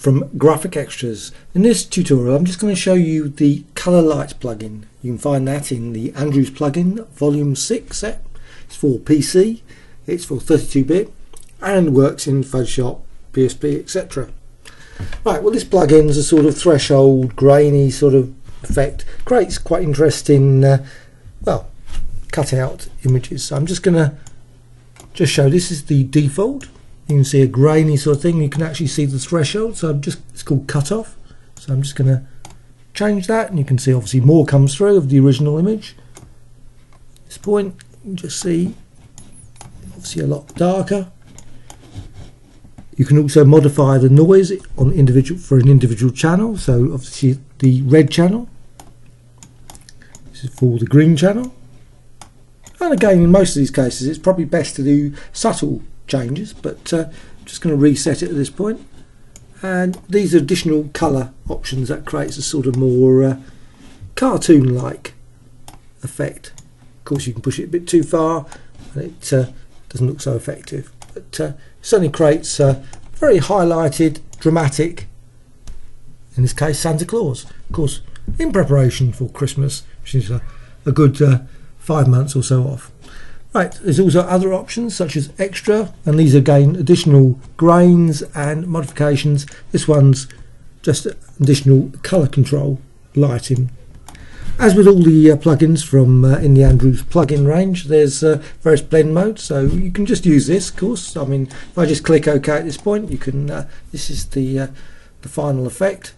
from Graphicxtras. In this tutorial I'm just going to show you the Color Lite plugin. You can find that in the Andrews plugin volume 6 set. It's for PC, it's for 32-bit and works in Photoshop, PSP etc. Right, well this plugin's a sort of threshold, grainy sort of effect. Creates quite interesting, uh, well, cut out images. So I'm just going to just show this is the default you can see a grainy sort of thing. You can actually see the threshold so I'm just it's called cutoff. So I'm just going to change that and you can see obviously more comes through of the original image. This point you just see obviously a lot darker. You can also modify the noise on individual for an individual channel so obviously the red channel. This is for the green channel. And again in most of these cases it's probably best to do subtle changes but uh, I'm just going to reset it at this point. and these are additional colour options that creates a sort of more uh, cartoon like effect. Of course you can push it a bit too far and it uh, doesn't look so effective but uh, certainly creates a very highlighted dramatic in this case Santa Claus. Of course in preparation for Christmas which is a, a good uh, five months or so off Right, there's also other options such as extra, and these again additional grains and modifications. This one's just additional colour control lighting. As with all the uh, plugins from uh, in the Andrews plugin range, there's uh, various blend modes, so you can just use this, of course. I mean, if I just click OK at this point, you can. Uh, this is the uh, the final effect.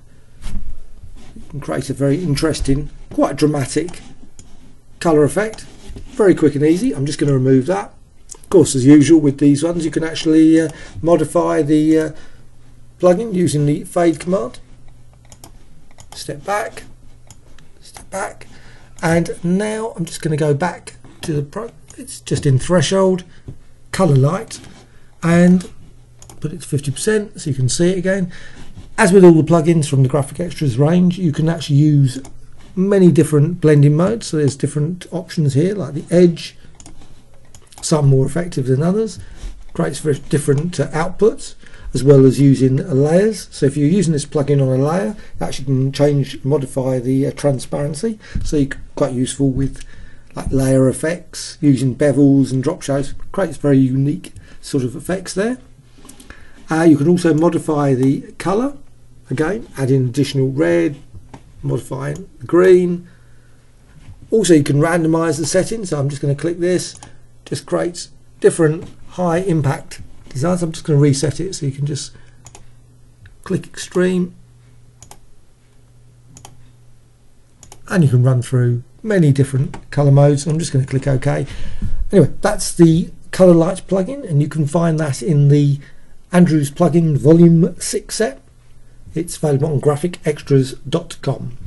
You can create a very interesting, quite dramatic colour effect very quick and easy. I'm just going to remove that. Of course as usual with these ones you can actually uh, modify the uh, plugin using the fade command. Step back. Step back. And now I'm just going to go back to the pro it's just in threshold Color Lite and put it to 50% so you can see it again. As with all the plugins from the Graphicxtras range you can actually use many different blending modes so there's different options here like the edge some more effective than others creates different uh, outputs as well as using layers. So if you're using this plugin on a layer you actually can change modify the uh, transparency so quite useful with like layer effects using bevels and drop shadows creates very unique sort of effects there. Uh, you can also modify the color again adding additional red modifying green. Also you can randomize the settings. So I'm just going to click this just creates different high impact designs. I'm just going to reset it so you can just click extreme. And you can run through many different color modes. I'm just going to click OK. Anyway that's the Color Lite's plugin and you can find that in the Andrews plugin volume 6 set it's available on graphicxtras.com.